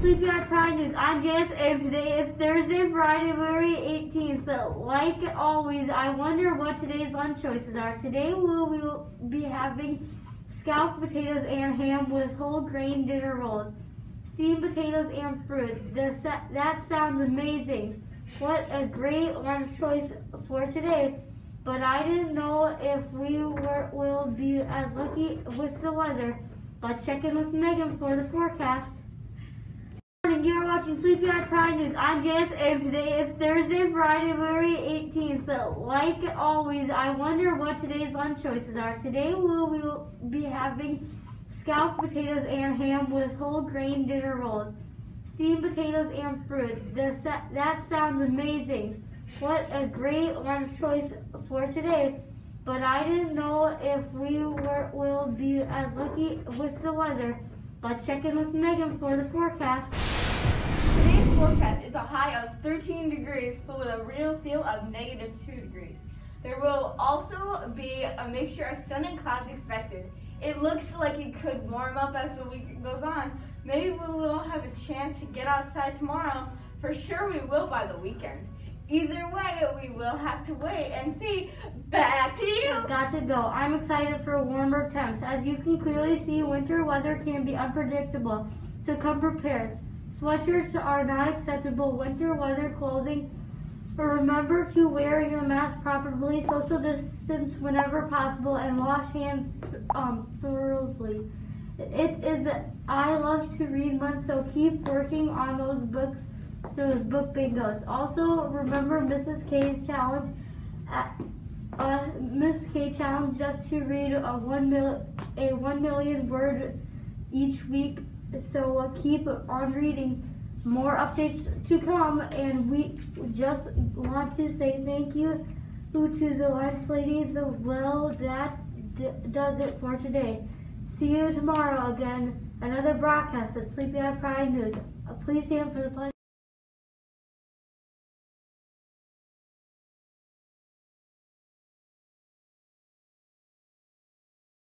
Sleepy Eye Pride News. I'm Jess, and today is Thursday, Friday, February 18th. Like always, I wonder what today's lunch choices are. Today we will be having scalloped potatoes and ham with whole grain dinner rolls, steamed potatoes and fruit. This, that sounds amazing. What a great lunch choice for today. But I didn't know if we were, will be as lucky with the weather. Let's check in with Megan for the forecast. Watching Sleepy Eye Pride News. I'm Jess, and today is Thursday, Friday, February 18th. Like always, I wonder what today's lunch choices are. Today we will be having scalloped potatoes and ham with whole grain dinner rolls, steamed potatoes and fruit. This, that sounds amazing. What a great lunch choice for today. But I didn't know if we were, will be as lucky with the weather. Let's check in with Megan for the forecast. Today's forecast is a high of 13 degrees, but with a real feel of negative 2 degrees. There will also be a mixture of sun and clouds expected. It looks like it could warm up as the week goes on. Maybe we will have a chance to get outside tomorrow. For sure we will by the weekend. Either way, we will have to wait and see. Back to you. Got to go. I'm excited for warmer temps. As you can clearly see, winter weather can be unpredictable, so come prepared. Sweatshirts are not acceptable. Winter weather clothing. Remember to wear your mask properly, social distance whenever possible, and wash hands um, thoroughly. It is I love to read month, so keep working on those books those book bingos. Also, remember Mrs. K's challenge. At, uh, Miss K challenge just to read a one mil a one million word each week. So keep on reading. More updates to come, and we just want to say thank you to the lunch lady. The well that does it for today. See you tomorrow again. Another broadcast at Sleepy Eye Pride News. Please stand for the pledge.